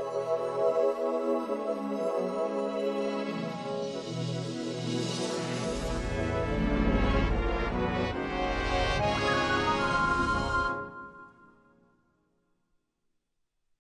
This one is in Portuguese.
Música